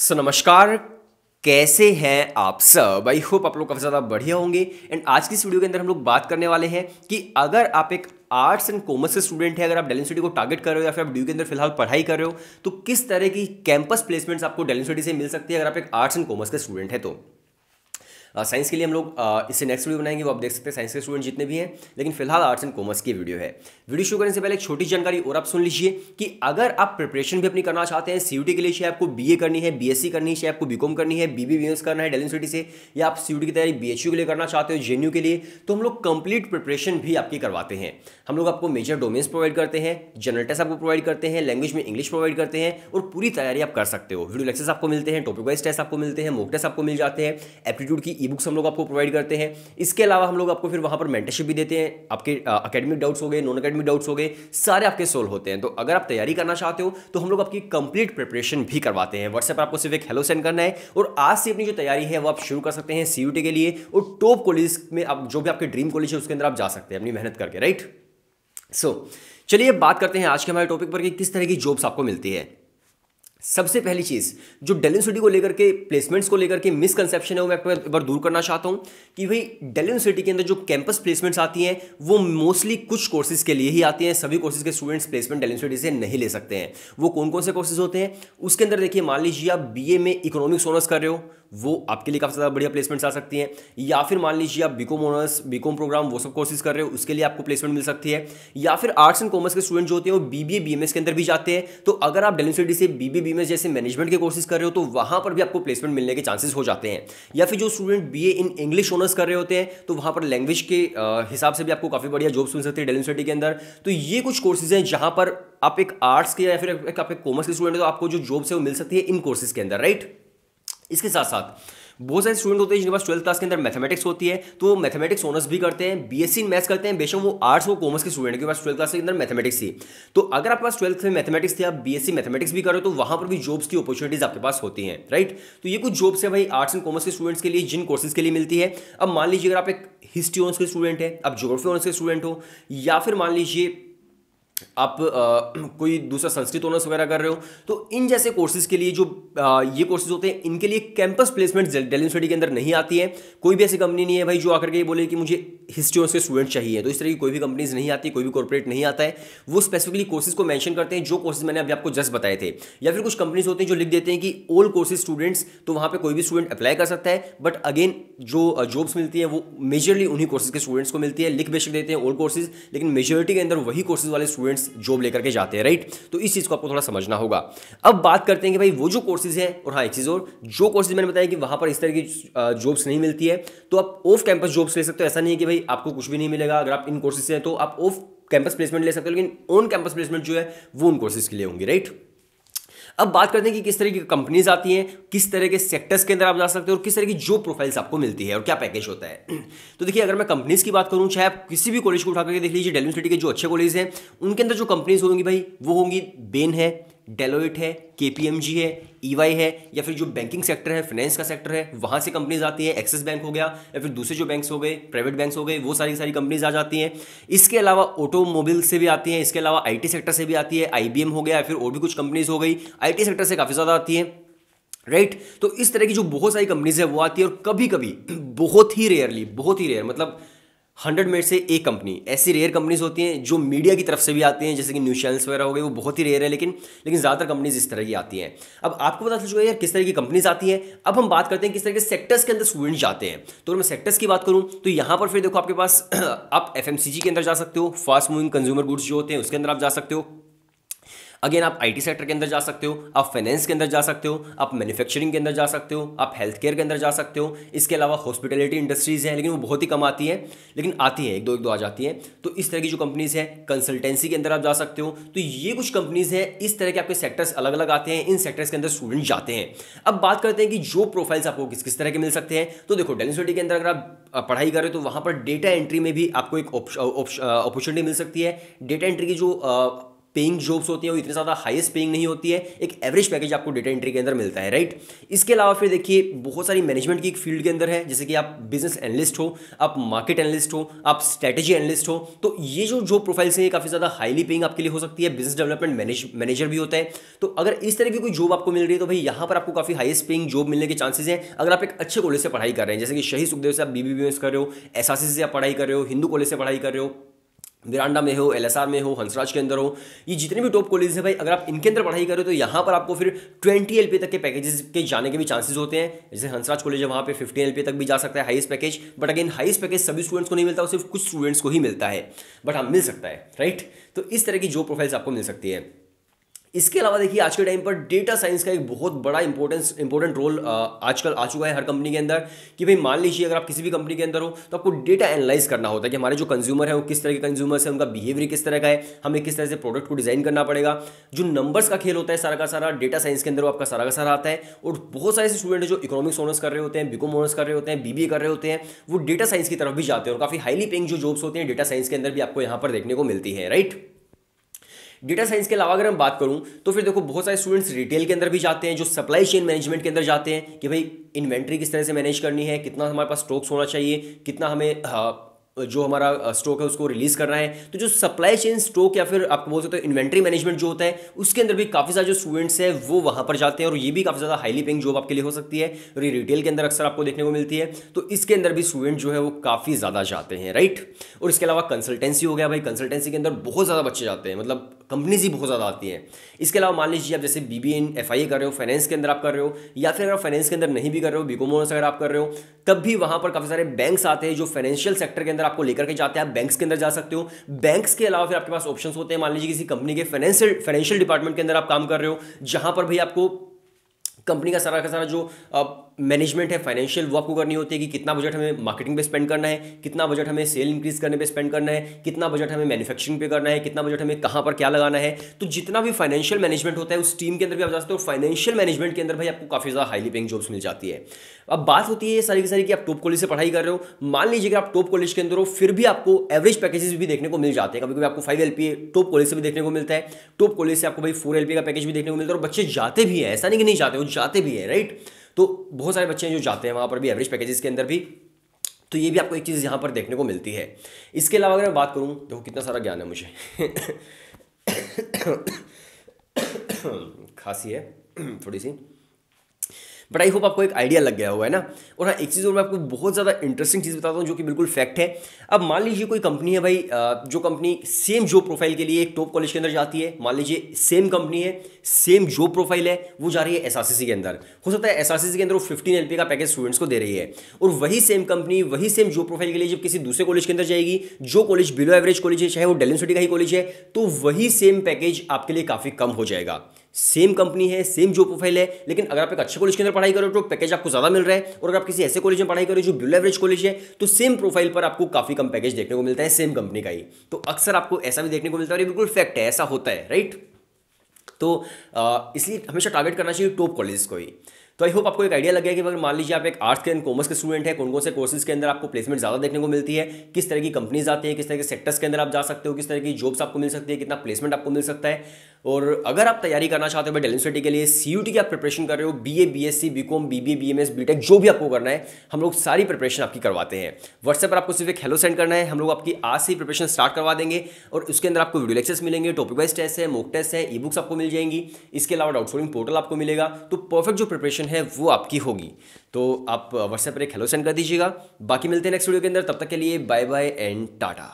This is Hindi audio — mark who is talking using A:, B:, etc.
A: सो नमस्कार, कैसे हैं आप सब? आई होप आप लोग काफ़ी ज़्यादा बढ़िया होंगे। एंड आज की इस वीडियो के अंदर हम लोग बात करने वाले हैं कि अगर आप एक आर्ट्स एंड कॉमर्स से स्टूडेंट है, अगर आप डेली सिटी को टारगेट कर रहे हो या फिर आप ड्यू के अंदर फ़िलहाल पढ़ाई कर रहे हो तो किस तरह की कैंपस प्लेसमेंट्स आपको डेली सिटी से मिल सकती है अगर आप एक आर्ट्स एंड कॉमर्स के स्टूडेंट है तो? साइंस के लिए हम लोग इससे नेक्स्ट वीडियो बनाएँगे, वो आप देख सकते हैं साइंस के स्टूडेंट जितने भी हैं, लेकिन फ़िलहाल आर्ट्स एंड कॉमर्स की वीडियो है। वीडियो शुरू करने से पहले एक छोटी जानकारी और आप सुन लीजिए कि अगर आप प्रिपरेशन भी अपनी करना चाहते हैं सी के लिए चाहे आपको बी करनी है बीएससी करनी है, चाहे आपको बी करनी है बी बी करना है डेली से, या आप सी की तैयारी बी के लिए करना चाहते हो जे के लिए तो हम लोग कंप्लीट प्रिपरेशन भी आपकी करवाते हैं। हम लोग आपको मेजर डोमेन्स प्रोवाइड करते हैं जनरल टेस्ट आपको प्रोवाइड करते हैं लैंग्वेज में इंग्लिश प्रोवाइड करते हैं, और पूरी तैयारी आप कर सकते हो। वीडियो लेक्चर्स आपको मिलते हैं टॉपिक वाइज टेस्ट आपको मिलते हैं मोक टेस्ट आपको मिल जाते हैं एप्टीट्यूड की ई बुक्स हम लोग आपको प्रोवाइड करते हैं। इसके अलावा हम लोग आपको फिर वहाँ पर मेंटरशिप भी देते हैं। आपके अकेडमिक डाउट्स हो गए नॉन अकेडमिक डाउट्स हो गए, सारे आपके सोल्व होते हैं। तो अगर आप तैयारी करना चाहते हो तो हम लोग आपकी कंप्लीट प्रिपरेशन भी करवाते हैं। व्हाट्सएप पर आपको सिर्फ़ एक हेलो सेंड करना है और आज से अपनी जो तैयारी है, वो आप शुरू कर सकते हैं सीयूटी के लिए और टॉप कॉलेज में आप, जो भी आपके ड्रीम कॉलेज है, उसके अंदर आप जा सकते हैं अपनी मेहनत करके राइट सो चलिए बात करते हैं आज के हमारे टॉपिक पर कि किस तरह की जॉब्स आपको मिलती है। सबसे पहली चीज़, जो डेल यूनिवर्सिटी को लेकर के प्लेसमेंट्स को लेकर के मिसकंसेप्शन है, वो मैं एक बार दूर करना चाहता हूँ कि भाई डेल यूनिवर्सिटी के अंदर जो कैंपस प्लेसमेंट्स आती हैं, वो मोस्टली कुछ कोर्सेज के लिए ही आती हैं। सभी कोर्सेज के स्टूडेंट्स प्लेसमेंट डेल यूनिवर्सिटी से नहीं ले सकते हैं। वो कौन कौन से कोर्सेज होते हैं? उसके अंदर देखिए, मान लीजिए आप बी में इकोनॉमिक्स ऑनर्स कर रहे हो, वो आपके लिए काफ़ी ज़्यादा बढ़िया प्लेसमेंट्स आ सकती हैं। या फिर मान लीजिए आप बीकॉम ऑनर्स बीकॉम प्रोग्राम वो सब कोर्सेज कर रहे हो, उसके लिए आपको प्लेसमेंट मिल सकती है। या फिर आर्ट्स एंड कॉमर्स के स्टूडेंट जो होते हैं, वो बी बी के अंदर भी जाते हैं। तो अगर आप डेली यूनिवर्सिटी से बी बी में जैसे मैनेजमेंट के कोर्सेज कर रहे हो तो वहाँ पर भी आपको प्लेसमेंट मिलने के चांसेस हो जाते हैं। या फिर जो student BA in English honours कर रहे होते हैं तो वहाँ पर लैंग्वेज के हिसाब से भी आपको काफ़ी बढ़िया जॉब्स मिल सकती है डेली यूनिवर्सिटी के अंदर। तो ये कुछ कोर्सेज हैं जहाँ पर आप एक आर्ट्स के या फिर आप एक कॉमर्स के स्टूडेंट हो तो आपको जो जॉब्स है वो मिल सकती है इन कोर्सेज के अंदर राइट इसके साथ साथ, बहुत सारे स्टूडेंट होते हैं जिनके पास ट्वेल्थ क्लास के अंदर मैथमेटिक्स होती है तो वो मैथमेटिक्स ऑनर्स भी करते हैं बीएससी इन मैथ्स करते हैं, बेशक वो आर्ट्स और कॉमर्स के स्टूडेंट के पास ट्वेल्थ क्लास के अंदर मैथमेटिक्स थी। तो अगर आपके पास ट्वेल्थ में मैथमेटिक्स थी, आप बीएससी मैथमेटिक्स भी करो तो वहाँ पर भी जॉब्स की अपॉर्चुनिटीज़ आपके पास होती हैं राइट तो ये कुछ जॉब्स है भाई आर्ट्स एंड कॉमर्स के स्टूडेंट्स के लिए, जिन कोर्सेज के लिए मिलती है। अब मान लीजिए अगर आप एक हिस्ट्री ऑनर्स के स्टूडेंट है, आप जोग्राफी ऑनर्स के स्टूडेंट हो, या फिर मान लीजिए आप आ, कोई दूसरा संस्कृत ऑनर्स वगैरह कर रहे हो तो इन जैसे कोर्सेज के लिए जो आ, ये कोर्सेज होते हैं इनके लिए कैंपस प्लेसमेंट यूनिवर्सिटी के अंदर नहीं आती है। कोई भी ऐसी कंपनी नहीं है भाई जो आकर के बोले कि मुझे हिस्ट्री ऑनर्स के स्टूडेंट चाहिए। तो इस तरह की कोई भी कंपनीज़ नहीं आती कोई भी कॉर्पोरेट नहीं आता है। वो स्पेसिफिकली कोर्सेज को मैंशन करते हैं जो कोर्सेज मैंने अभी आपको जस्ट बताए थे। या फिर कुछ कंपनीज़ होते हैं जो लिख देते हैं कि ऑल कोर्सेज स्टूडेंट्स तो वहाँ पर कोई भी स्टूडेंट अप्लाई कर सकता है। बट अगेन जो जॉब्स मिलती है वो मेजरली उन्हीं कोर्सेज के स्टूडेंट्स को मिलती है। लिख बेशक देते हैं ओल्ड कोर्सेज लेकिन मेजोरिटी के अंदर वही कोर्सेज वाले स्टूडेंट्स जॉब लेकर के जाते हैं राइट तो इस चीज़ को आपको थोड़ा समझना होगा। अब बात करते हैं कि भाई वो जो कोर्सेज हैं, और हाँ एक चीज़ और, जो कोर्सेज मैंने बताया कि वहाँ पर इस तरह की जॉब्स नहीं मिलती है तो आप ऑफ़ कैंपस जॉब्स ले सकते हो। ऐसा नहीं है कि भाई आपको कुछ भी नहीं मिलेगा, अगर आप इन कोर्सेज से हैं तो आप ऑफ़ कैंपस प्लेसमेंट ले सकते हो, लेकिन ऑन कैंपस प्लेसमेंट जो है, वो उन कोर्सेज के लिए होंगी राइट अब बात करते हैं कि किस तरह की कंपनीज़ आती हैं, किस तरह के सेक्टर्स के अंदर आप जा सकते हो और किस तरह की जो प्रोफाइल्स आपको मिलती है और क्या पैकेज होता है। तो देखिए, अगर मैं कंपनीज़ की बात करूँ, चाहे आप किसी भी कॉलेज को उठा करके देख लीजिए डेली यूनिवर्सिटी के जो अच्छे कॉलेज हैं, उनके अंदर जो कंपनीज़ होंगी भाई, वो होंगी बेन है डेलोइट है के है ईवाई e है, या फिर जो बैंकिंग सेक्टर है फाइनेंस का सेक्टर है, वहाँ से कंपनीज़ आती है एक्सिस बैंक हो गया, या फिर दूसरे जो बैंक्स हो गए प्राइवेट बैंक्स हो गए, वो सारी सारी कंपनीज़ आ जाती हैं इसके अलावा ऑटोमोबाइल से भी आती हैं, इसके अलावा आईटी सेक्टर से भी आती है आईबीएम हो गया, या फिर और भी कुछ कंपनीज़ हो गई आईटी सेक्टर से काफ़ी ज़्यादा आती है राइट right? तो इस तरह की जो बहुत सारी कंपनीज़ है, वो आती है और कभी कभी बहुत ही रेयरली बहुत ही रेयर मतलब हंड्रेड में से एक कंपनी, ऐसी रेयर कंपनीज़ होती हैं जो मीडिया की तरफ़ से भी आती हैं, जैसे कि न्यूज़ चैनल्स वगैरह हो गए, वो बहुत ही रेयर है, लेकिन लेकिन ज़्यादातर कंपनीज़ इस तरह की आती हैं। अब आपको पता चल चुका है यार किस तरह की कंपनीज़ आती हैं। अब हम बात करते हैं किस तरह के सेक्टर्स के अंदर स्टूडेंट जाते हैं। तो अगर मैं सेक्टर्स की बात करूँ तो यहाँ पर फिर देखो आपके पास, आप एफएमसीजी के अंदर जा सकते हो फास्ट मूविंग कंज्यूमर गुड्स जो होते हैं, उसके अंदर आप जा सकते हो। अगेन आप आईटी सेक्टर के अंदर जा सकते हो, आप फाइनेंस के अंदर जा सकते हो, आप मैन्युफैक्चरिंग के अंदर जा सकते हो, आप हेल्थ केयर के अंदर जा सकते हो। इसके अलावा हॉस्पिटलिटी इंडस्ट्रीज़ हैं, लेकिन वो बहुत ही कम आती है। लेकिन आती है, एक दो एक दो आ जाती हैं। तो इस तरह की जो कंपनीज़ हैं कंसल्टेंसी के अंदर आप जा सकते हो। तो ये कुछ कंपनीज़ हैं, इस तरह के आपके सेक्टर्स अलग अलग आते हैं, इन सेक्टर्स के अंदर स्टूडेंट जाते हैं। अब बात करते हैं कि जो प्रोफाइल्स आपको किस किस तरह के मिल सकते हैं। तो देखो डेली के अंदर अगर आप पढ़ाई कर तो वहाँ पर डेटा एंट्री में भी आपको एक अपॉर्चुनिटी मिल सकती है। डेटा एंट्री की जो पेइंग जॉब्स होती हैं वो इतनी ज़्यादा हाईएस्ट पेइंग नहीं होती है, एक एवरेज पैकेज आपको डेटा एंट्री के अंदर मिलता है राइट इसके अलावा फिर देखिए, बहुत सारी मैनेजमेंट की एक फ़ील्ड के अंदर है, जैसे कि आप बिज़नेस एनालिस्ट हो, आप मार्केट एनालिस्ट हो, आप स्ट्रेटेजी एनालिस्ट हो तो ये जो जॉब प्रोफाइल्स हैं काफ़ी ज़्यादा हाईली पेइंग आपके लिए हो सकती है बिज़नेस डेवलपमेंट मैनेजर भी होता है। तो अगर इस तरह की कोई जॉब आपको मिल रही है तो भाई यहाँ पर आपको काफ़ी हाईएस्ट पेइंग जॉब मिलने के चांसेस हैं। अगर आप एक अच्छे कॉलेज से पढ़ाई कर रहे हैं, जैसे कि शहीद सुखदेव से आप बीबीबीएस कर रहे हो एस से आप पढ़ाई कर रहे हो, हिंदू कॉलेज से पढ़ाई कर रहे हो विरांडा में हो, एलएसआर में हो, हंसराज के अंदर हो, ये जितने भी टॉप कॉलेज है भाई, अगर आप इनके अंदर पढ़ाई करो तो यहाँ पर आपको फिर ट्वेंटी एल तक के पैकेजेस के जाने के भी चांसेस होते हैं। जैसे हंसराज कॉलेज है, वहाँ पे फिफ्टीन एल तक भी जा सकता है highest package but again highest package सभी स्टूडेंट्स को नहीं मिलता सिर्फ़ कुछ स्टूडेंट्स को ही मिलता है बट हाँ मिल सकता है राइट तो इस तरह की जॉब प्रोफाइल्स आपको मिल सकती है। इसके अलावा देखिए, आज के टाइम पर डेटा साइंस का एक बहुत बड़ा इंपॉर्टेंस इंपॉर्टेंट रोल आजकल आ चुका है हर कंपनी के अंदर कि भाई मान लीजिए अगर आप किसी भी कंपनी के अंदर हो तो आपको डेटा एनालाइज करना होता है कि हमारे जो कंज्यूमर है वो किस तरह के कंज्यूमर्स है, उनका बिहेवियर किस तरह का है, हमें किस तरह से प्रोडक्ट को डिज़ाइन करना पड़ेगा। जो नंबर्स का खेल होता है सारा का सारा डेटा साइंस के अंदर आपका सारा का सारा आता है और बहुत सारे स्टूडेंट जो इकोनॉमिक्स ऑनर्स कर रहे होते हैं बीकॉम ऑनर्स कर रहे होते हैं बीबीए कर रहे होते हैं, वो डेटा साइंस की तरफ़ भी जाते हैं और काफ़ी हाईली पेइंग जो जॉब्स होते हैं डेटा साइंस के अंदर भी आपको यहाँ पर देखने को मिलती है राइट डेटा साइंस के अलावा अगर हम बात करूँ तो फिर देखो बहुत सारे स्टूडेंट्स रिटेल के अंदर भी जाते हैं जो सप्लाई चेन मैनेजमेंट के अंदर जाते हैं कि भाई इन्वेंट्री किस तरह से मैनेज करनी है कितना हमारे पास स्टॉक्स होना चाहिए कितना हमें हाँ, जो हमारा स्टॉक है उसको रिलीज़ करना है। तो जो सप्लाई चेन स्टॉक या फिर आपको बोल सकते हो इन्वेंट्री मैनेजमेंट जो होता है उसके अंदर भी काफ़ी सारे जो स्टूडेंट्स हैं वो वहाँ पर जाते हैं और ये भी काफ़ी ज़्यादा हाईली पेइंग जॉब आपके लिए हो सकती है और ये रिटेल के अंदर अक्सर आपको देखने को मिलती है। तो इसके अंदर भी स्टूडेंट जो है वो काफ़ी ज़्यादा जाते हैं राइट और इसके अलावा कंसल्टेंसी हो गया भाई कंसल्टेंसी के अंदर बहुत ज़्यादा बच्चे जाते हैं मतलब कंपनीज़ ही बहुत ज़्यादा आती हैं। इसके अलावा मान लीजिए आप जैसे B B N F I A कर रहे हो फाइनेंस के अंदर आप कर रहे हो, या फिर अगर फाइनेंस के अंदर नहीं भी कर रहे हो बी बीकॉमर्स अगर आप कर रहे हो, तब भी वहाँ पर काफ़ी सारे बैंक्स आते हैं जो फाइनेंशियल सेक्टर के अंदर आपको लेकर के जाते हैं। आप बैंक्स के अंदर जा सकते हो। बैंक्स के अलावा फिर आपके पास ऑप्शन होते हैं। मान लीजिए किसी कंपनी के फाइनेंशियल फाइनेंशियल डिपार्टमेंट के अंदर आप काम कर रहे हो, जहाँ पर भाई आपको कंपनी का सारा का सारा जो मैनेजमेंट है फाइनेंशियल वो आपको करनी होती है कि कितना बजट हमें मार्केटिंग पे स्पेंड करना है, कितना बजट हमें सेल इंक्रीज करने पे स्पेंड करना है, कितना बजट हमें मैन्युफैक्चरिंग पे करना है, कितना बजट हमें कहाँ पर क्या लगाना है। तो जितना भी फाइनेंशियल मैनेजमेंट होता है, उस टीम के अंदर भी आप जा सकते हो। फाइनेंशियल मैनेजमेंट के अंदर भाई आपको काफ़ी ज़्यादा हाईली पेइंग जॉब्स मिल जाती है। अब बात होती है सारी की सारी कि आप टॉप कॉलेज से पढ़ाई कर रहे हो। मान लीजिए कि आप टॉप कॉलेज के अंदर हो, फिर भी आपको एवरेज पैकेजेस भी देखने को मिल जाते हैं। कभी कभी आपको फाइव एल टॉप कॉलेज से भी देखने को मिलता है। टॉप कॉलेज से आपको भाई फोर एल का पैकेज भी देखने को मिलता है। और बच्चे जाते भी हैं, ऐसा नहीं कि नहीं जाते, वो जाते भी हैं राइट तो बहुत सारे बच्चे हैं जो जाते हैं वहाँ पर भी एवरेज पैकेजेस के अंदर भी। तो ये भी आपको एक चीज़ यहाँ पर देखने को मिलती है। इसके अलावा अगर मैं बात करूँ, देखो कितना सारा ज्ञान है मुझे। खांसी है, थोड़ी सी। बट आई होप आपको एक आइडिया लग गया हुआ है ना? और हाँ एक चीज़ और मैं आपको बहुत ज़्यादा इंटरेस्टिंग चीज़ बताता हूँ, जो कि बिल्कुल फैक्ट है। अब मान लीजिए कोई कंपनी है भाई जो कंपनी सेम जॉब प्रोफ़ाइल के लिए एक टॉप कॉलेज के अंदर जाती है। मान लीजिए सेम कंपनी है सेम जॉब प्रोफ़ाइल है, वो जा रही है एस के अंदर। हो सकता है एस के अंदर वो फिफ्टीन एल का पैकेज स्टूडेंट्स को दे रही है। और वही सेम कंपनी वही सेम जॉब प्रोफ़ाइल के लिए जब किसी दूसरे कॉलेज के अंदर जाएगी, जो कॉलेज बिलो एवरेज कॉलेज है, चाहे वो डेल यूनिवर्सिटी का ही कॉलेज है तो वही सेम पैकेज आपके लिए काफ़ी कम हो जाएगा। सेम कंपनी है, सेम जो प्रोफ़ाइल है, लेकिन अगर आप एक अच्छे कॉलेज के अंदर पढ़ाई करो तो पैकेज आपको ज़्यादा मिल रहा है और अगर आप किसी ऐसे कॉलेज में पढ़ाई करो जो बिलो एवरेज कॉलेज है तो सेम प्रोफ़ाइल पर आपको काफ़ी कम पैकेज देखने को मिलता है सेम कंपनी का ही। तो अक्सर आपको ऐसा भी देखने को मिलता है बिल्कुल फैक्ट है, ऐसा होता है राइट तो इसलिए हमेशा टारगेट करना चाहिए टॉप कॉलेज को ही। तो आई होप आपको एक आइडिया लगेगा कि अगर मान लीजिए आप एक आर्ट्स के एंड कॉमर्स के स्टूडेंट हैं कौन कौन से कोर्सेज के अंदर आपको प्लेसमेंट ज़्यादा देखने को मिलती है, किस तरह की कंपनीज़ आती है, किस तरह के सेक्टर्स के अंदर आप जा सकते हो, किस तरह की जॉब्स आपको मिल सकती है, कितना प्लेसमेंट आपको मिल सकता है। और अगर आप तैयारी करना चाहते हो डेल यूनिवर्सिटी के लिए सीयूटी की आप प्रिपरेशन कर रहे हो B A B S C B com B B B M S B tech जो भी आपको करना है, हम लोग सारी प्रिपरेशन आपकी करवाते हैं। व्हाट्सएप पर आपको सिर्फ़ एक हेलो सेंड करना है, हम लोग आपकी आज से प्रिपरेशन स्टार्ट करवा देंगे, और उसके अंदर आपको वीडियो लेक्चर्स मिलेंगे टॉपिक वाइज टेस्ट है मोक टेस्ट है ई बुक्स आपको मिल जाएँगी, इसके अलावा डाउट पोर्टल आपको मिलेगा तो परफेक्ट जो प्रिपरेशन है, वो आपकी होगी। तो आप व्हाट्सएप पर एक हेलो सेंड कर दीजिएगा। बाकी मिलते हैं नेक्स्ट वीडियो के अंदर, तब तक के लिए बाय बाय एंड टाटा